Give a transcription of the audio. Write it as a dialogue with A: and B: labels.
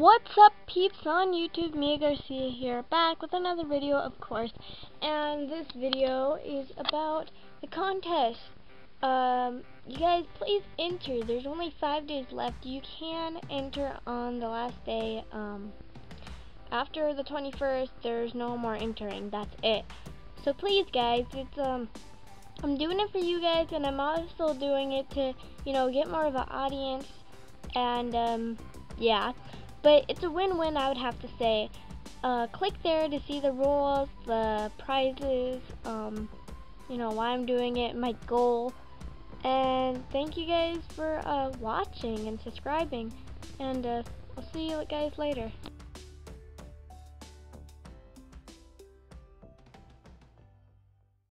A: What's up peeps on YouTube, Mia Garcia here, back with another video of course, and this video is about the contest. Um, you guys please enter, there's only five days left, you can enter on the last day, um, after the 21st, there's no more entering, that's it. So please guys, it's, um, I'm doing it for you guys, and I'm also doing it to, you know, get more of an audience, and, um, yeah. But it's a win-win, I would have to say. Uh, click there to see the rules, the prizes, um, you know, why I'm doing it, my goal. And thank you guys for uh, watching and subscribing. And uh, I'll see you guys later.